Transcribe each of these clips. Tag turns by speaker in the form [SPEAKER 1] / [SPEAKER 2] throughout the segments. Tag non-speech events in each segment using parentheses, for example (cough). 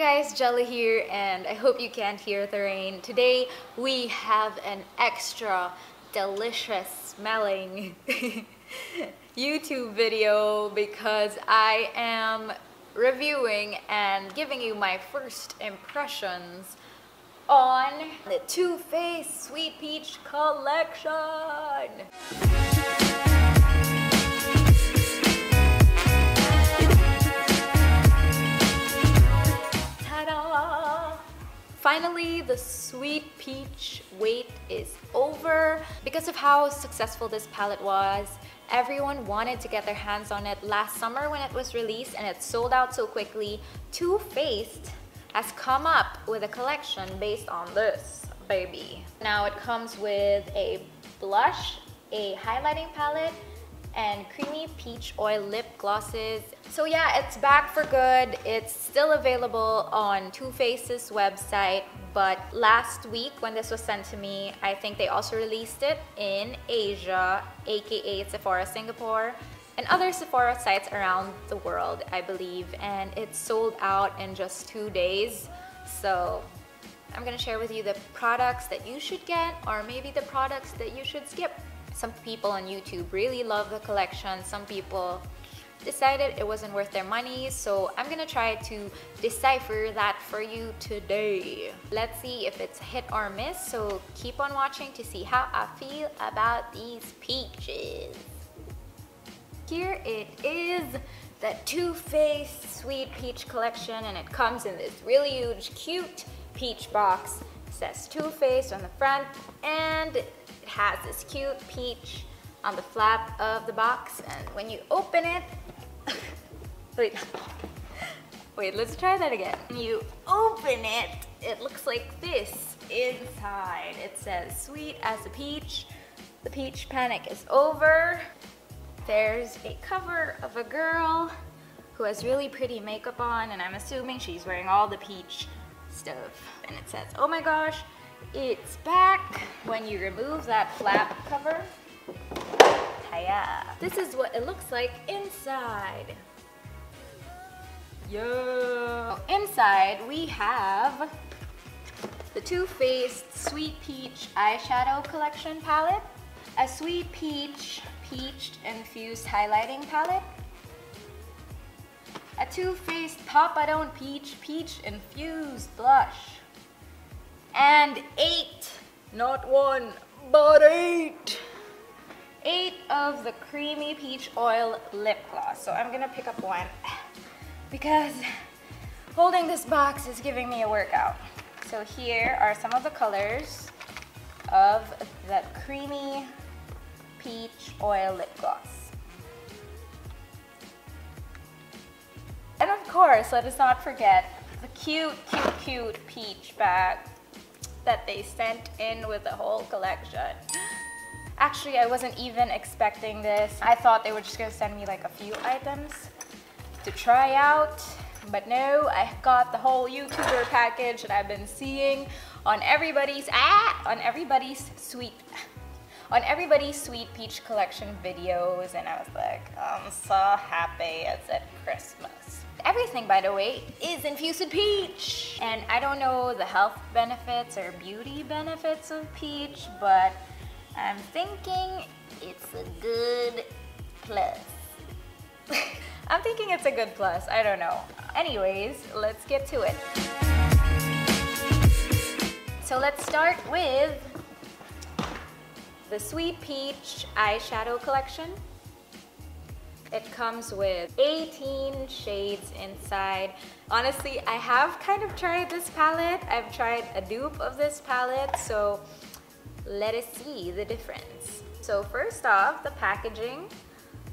[SPEAKER 1] guys, Gela here and I hope you can't hear the rain. Today we have an extra delicious smelling (laughs) YouTube video because I am reviewing and giving you my first impressions on the Too Faced Sweet Peach collection. Finally, the sweet peach wait is over. Because of how successful this palette was, everyone wanted to get their hands on it last summer when it was released and it sold out so quickly. Too Faced has come up with a collection based on this baby. Now it comes with a blush, a highlighting palette, and creamy peach oil lip glosses. So yeah, it's back for good. It's still available on Too Faced's website, but last week when this was sent to me, I think they also released it in Asia, aka Sephora Singapore, and other Sephora sites around the world, I believe, and it sold out in just two days. So I'm gonna share with you the products that you should get or maybe the products that you should skip. Some people on YouTube really love the collection. Some people decided it wasn't worth their money. So I'm gonna try to decipher that for you today. Let's see if it's hit or miss. So keep on watching to see how I feel about these peaches. Here it is, the Too Faced Sweet Peach Collection and it comes in this really huge, cute peach box. Says Too Faced on the front and it has this cute peach on the flap of the box and when you open it, (laughs) wait, (laughs) wait, let's try that again. When you open it, it looks like this inside. It says sweet as a peach. The peach panic is over. There's a cover of a girl who has really pretty makeup on and I'm assuming she's wearing all the peach stuff. And it says, oh my gosh, it's back when you remove that flap cover. This is what it looks like inside. Yo. Inside we have the Too Faced Sweet Peach Eyeshadow Collection Palette, a Sweet Peach Peach Infused Highlighting Palette, a Too Faced Papa Don't Peach Peach Infused Blush, and eight, not one, but eight, eight of the Creamy Peach Oil Lip Gloss. So I'm gonna pick up one because holding this box is giving me a workout. So here are some of the colors of the Creamy Peach Oil Lip Gloss. Course, let us not forget the cute, cute, cute peach bag that they sent in with the whole collection. Actually, I wasn't even expecting this. I thought they were just gonna send me like a few items to try out. But no, I got the whole YouTuber package that I've been seeing on everybody's ah, on everybody's sweet on everybody's sweet peach collection videos and I was like, I'm so happy it's at Christmas. Everything, by the way, is infused with peach. And I don't know the health benefits or beauty benefits of peach, but I'm thinking it's a good plus. (laughs) I'm thinking it's a good plus, I don't know. Anyways, let's get to it. So let's start with the Sweet Peach Eyeshadow Collection. It comes with 18 shades inside. Honestly, I have kind of tried this palette. I've tried a dupe of this palette, so let us see the difference. So first off, the packaging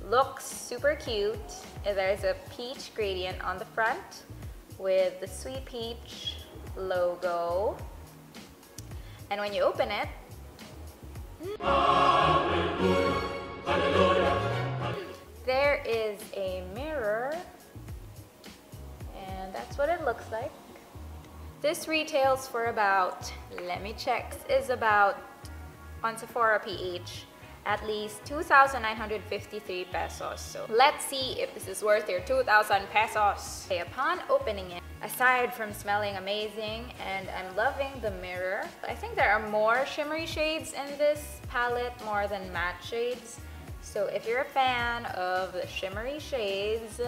[SPEAKER 1] looks super cute. There's a peach gradient on the front with the Sweet Peach logo. And when you open it, hmm. Is a mirror and that's what it looks like. This retails for about, let me check, is about on Sephora PH at least 2,953 pesos. So let's see if this is worth your 2,000 pesos. Okay, upon opening it, aside from smelling amazing and I'm loving the mirror. I think there are more shimmery shades in this palette more than matte shades. So if you're a fan of the shimmery shades,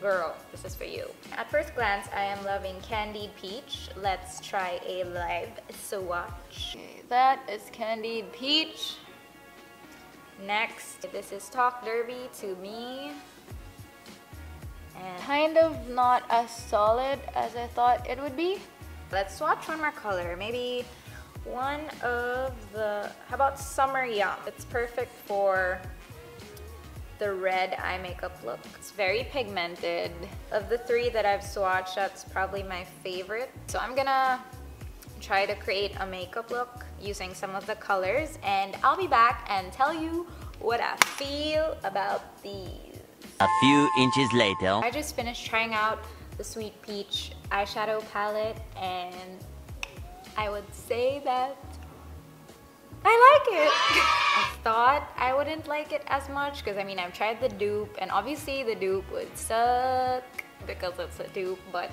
[SPEAKER 1] girl, this is for you. At first glance, I am loving Candied Peach. Let's try a live swatch. Okay, that is Candied Peach. Next, this is Talk Derby to me. And kind of not as solid as I thought it would be. Let's swatch one more color. Maybe one of the, how about Summer Yum? It's perfect for the red eye makeup look. It's very pigmented. Of the three that I've swatched, that's probably my favorite. So I'm gonna try to create a makeup look using some of the colors and I'll be back and tell you what I feel about these.
[SPEAKER 2] A few inches later.
[SPEAKER 1] I just finished trying out the Sweet Peach eyeshadow palette and I would say that I like it. (laughs) I thought I wouldn't like it as much because I mean I've tried the dupe and obviously the dupe would suck because it's a dupe but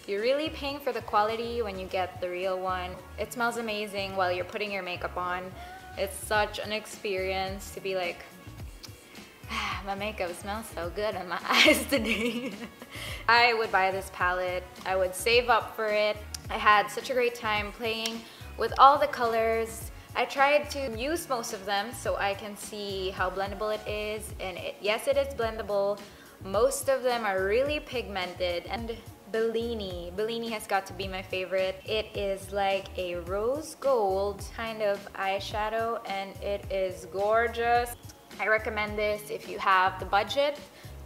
[SPEAKER 1] if you're really paying for the quality when you get the real one. It smells amazing while you're putting your makeup on. It's such an experience to be like, ah, (sighs) my makeup smells so good on my (laughs) eyes today. (laughs) I would buy this palette. I would save up for it. I had such a great time playing with all the colors. I tried to use most of them so I can see how blendable it is and it, yes it is blendable. Most of them are really pigmented and Bellini. Bellini has got to be my favorite. It is like a rose gold kind of eyeshadow and it is gorgeous. I recommend this if you have the budget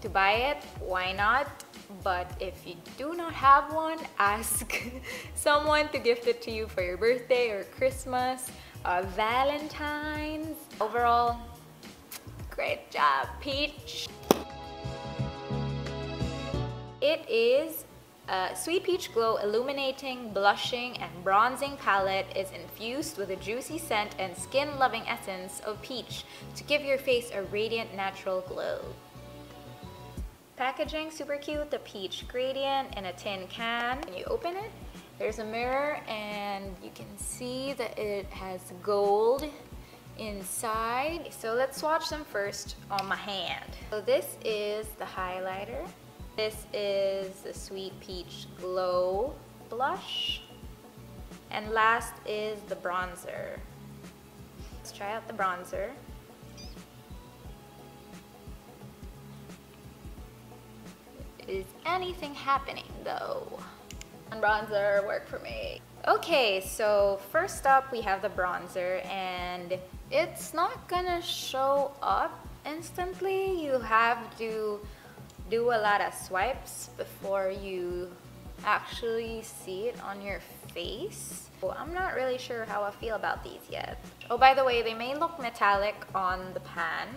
[SPEAKER 1] to buy it, why not? But if you do not have one, ask (laughs) someone to gift it to you for your birthday or Christmas or Valentine's. Overall, great job, Peach. It is a Sweet Peach Glow Illuminating, Blushing, and Bronzing Palette is infused with a juicy scent and skin-loving essence of peach to give your face a radiant natural glow. Packaging, super cute, the peach gradient in a tin can. When you open it, there's a mirror and you can see that it has gold inside. So let's swatch them first on my hand. So this is the highlighter. This is the Sweet Peach Glow Blush. And last is the bronzer. Let's try out the bronzer. Is anything happening though? And bronzer work for me. Okay, so first up we have the bronzer and it's not gonna show up instantly. You have to do a lot of swipes before you actually see it on your face. I'm not really sure how I feel about these yet. Oh, by the way, they may look metallic on the pan,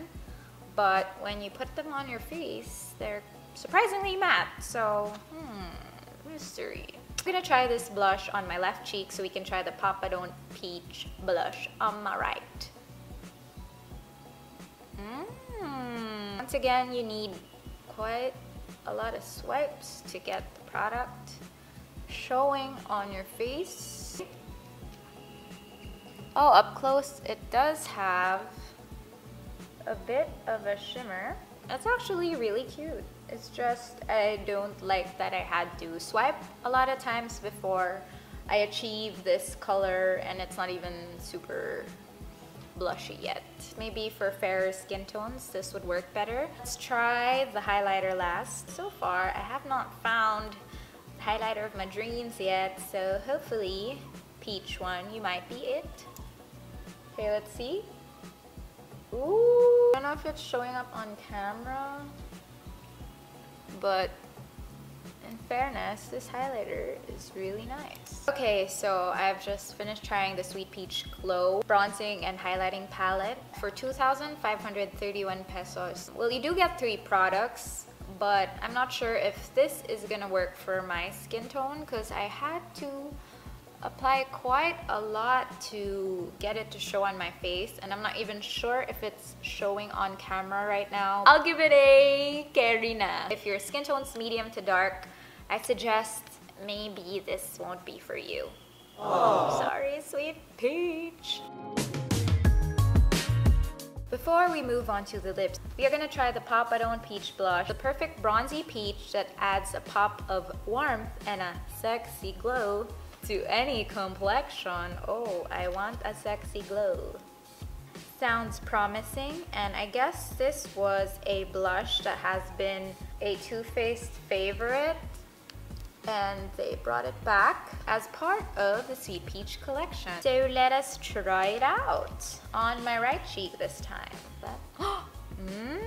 [SPEAKER 1] but when you put them on your face, they're surprisingly matte. So, hmm, mystery. I'm gonna try this blush on my left cheek so we can try the Papa Don't Peach blush on my right. Mm. Once again, you need quite a lot of swipes to get the product showing on your face. Oh, up close it does have a bit of a shimmer. That's actually really cute. It's just I don't like that I had to swipe a lot of times before I achieve this color and it's not even super blushy yet. Maybe for fairer skin tones, this would work better. Let's try the highlighter last. So far, I have not found the highlighter of my dreams yet, so hopefully, peach one, you might be it. Okay, let's see. Ooh, I don't know if it's showing up on camera, but in fairness, this highlighter is really nice. Okay, so I've just finished trying the Sweet Peach Glow Bronzing and Highlighting Palette for 2,531 pesos. Well, you do get three products, but I'm not sure if this is gonna work for my skin tone because I had to apply quite a lot to get it to show on my face and I'm not even sure if it's showing on camera right now. I'll give it a Karina. If your skin tone's medium to dark, I suggest maybe this won't be for you. Oh, sorry, sweet peach. Before we move on to the lips, we are gonna try the Papa Don't Peach Blush, the perfect bronzy peach that adds a pop of warmth and a sexy glow to any complexion. Oh, I want a sexy glow. Sounds promising, and I guess this was a blush that has been a Too Faced favorite and they brought it back as part of the Sweet Peach collection. So let us try it out on my right cheek this time. (gasps) mm.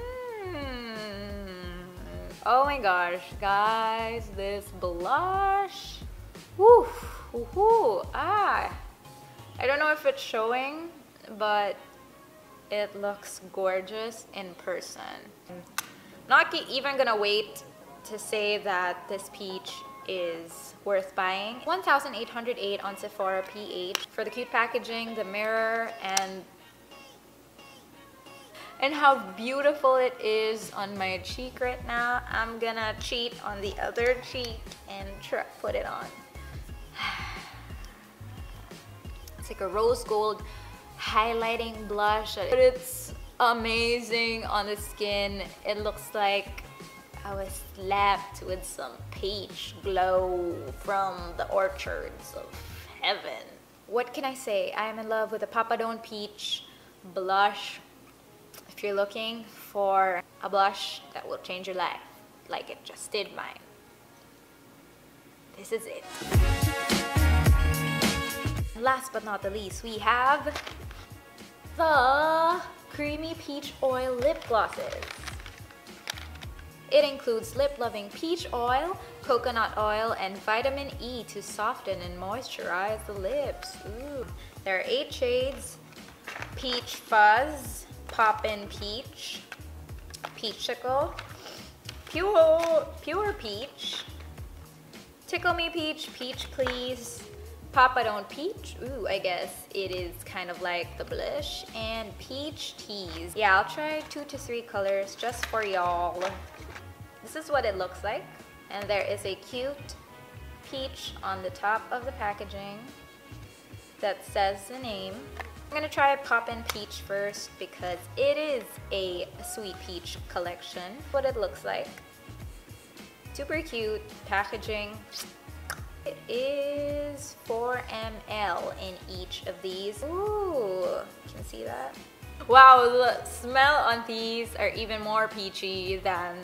[SPEAKER 1] Oh my gosh, guys, this blush. Woo, woo, ah. I don't know if it's showing, but it looks gorgeous in person. Not even gonna wait to say that this peach is worth buying. 1808 on Sephora PH for the cute packaging, the mirror, and and how beautiful it is on my cheek right now. I'm gonna cheat on the other cheek and try put it on. It's like a rose gold highlighting blush. But it's amazing on the skin. It looks like I was slapped with some peach glow from the orchards of heaven. What can I say? I am in love with the Papa Don't Peach blush. If you're looking for a blush that will change your life, like it just did mine, this is it. Last but not the least, we have the Creamy Peach Oil Lip Glosses. It includes lip-loving peach oil, coconut oil, and vitamin E to soften and moisturize the lips. Ooh. There are eight shades. Peach Fuzz, Poppin' Peach, Peachicle, Pure, Pure Peach, Tickle Me Peach, Peach Please, Papa Don't Peach. Ooh, I guess it is kind of like the blush. And Peach Tease. Yeah, I'll try two to three colors just for y'all. This is what it looks like. And there is a cute peach on the top of the packaging that says the name. I'm gonna try a Poppin' Peach first because it is a sweet peach collection. What it looks like. Super cute packaging. It is 4 ml in each of these. Ooh, can you see that? Wow, the smell on these are even more peachy than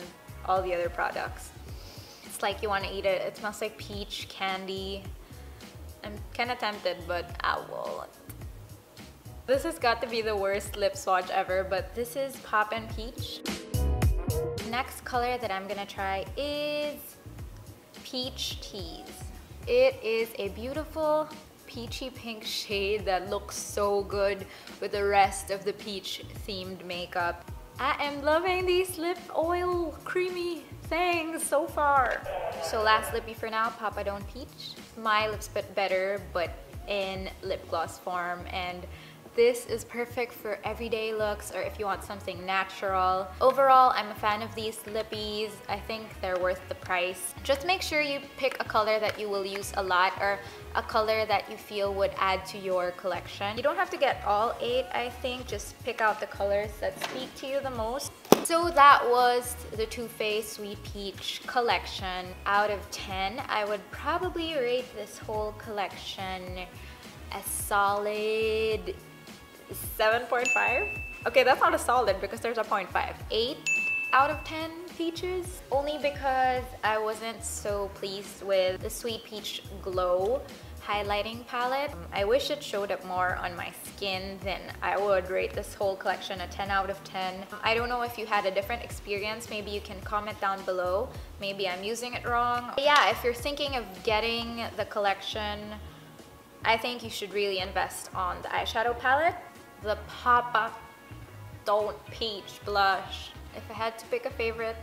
[SPEAKER 1] all the other products. It's like you want to eat it. It smells like peach candy. I'm kind of tempted, but I won't. This has got to be the worst lip swatch ever, but this is Poppin' Peach. Next color that I'm gonna try is Peach Tease. It is a beautiful peachy pink shade that looks so good with the rest of the peach themed makeup. I am loving these lip oil creamy things so far. So last lippy for now, Papa Don't Peach. My lips but better, but in lip gloss form. And this is perfect for everyday looks or if you want something natural. Overall, I'm a fan of these lippies. I think they're worth the price. Just make sure you pick a color that you will use a lot or a color that you feel would add to your collection. You don't have to get all eight, I think. Just pick out the colors that speak to you the most. So that was the Too Faced Sweet Peach collection. Out of 10, I would probably rate this whole collection a solid 7.5. Okay, that's not a solid because there's a 0.5. 8 out of 10 peaches only because I wasn't so pleased with the Sweet Peach Glow highlighting palette. I wish it showed up more on my skin then I would rate this whole collection a 10 out of 10. I don't know if you had a different experience, maybe you can comment down below. Maybe I'm using it wrong. But yeah, if you're thinking of getting the collection, I think you should really invest on the eyeshadow palette the Papa Don't Peach blush. If I had to pick a favorite,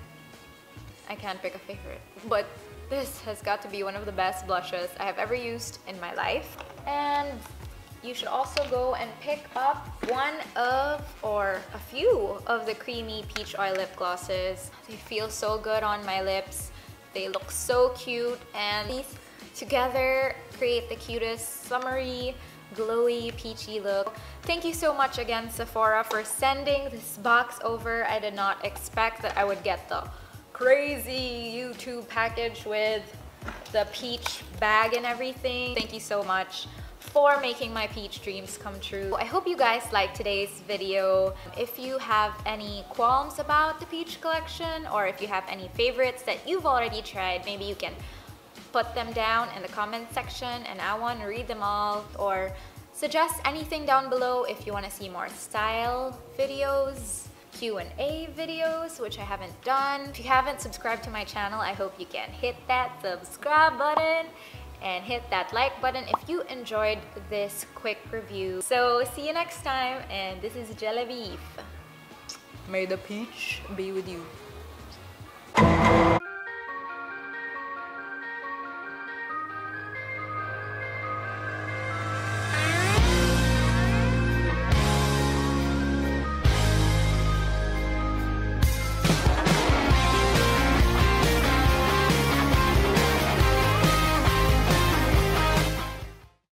[SPEAKER 1] I can't pick a favorite. But this has got to be one of the best blushes I have ever used in my life. And you should also go and pick up one of or a few of the creamy peach oil lip glosses. They feel so good on my lips. They look so cute and these together create the cutest summery glowy peachy look. Thank you so much again Sephora for sending this box over. I did not expect that I would get the crazy YouTube package with the peach bag and everything. Thank you so much for making my peach dreams come true. I hope you guys liked today's video. If you have any qualms about the peach collection or if you have any favorites that you've already tried, maybe you can put them down in the comment section and I want to read them all or suggest anything down below if you want to see more style videos Q&A videos, which I haven't done. If you haven't subscribed to my channel, I hope you can hit that subscribe button and hit that like button if you enjoyed this quick review. So see you next time and this is Gelabeef. May the peach be with you.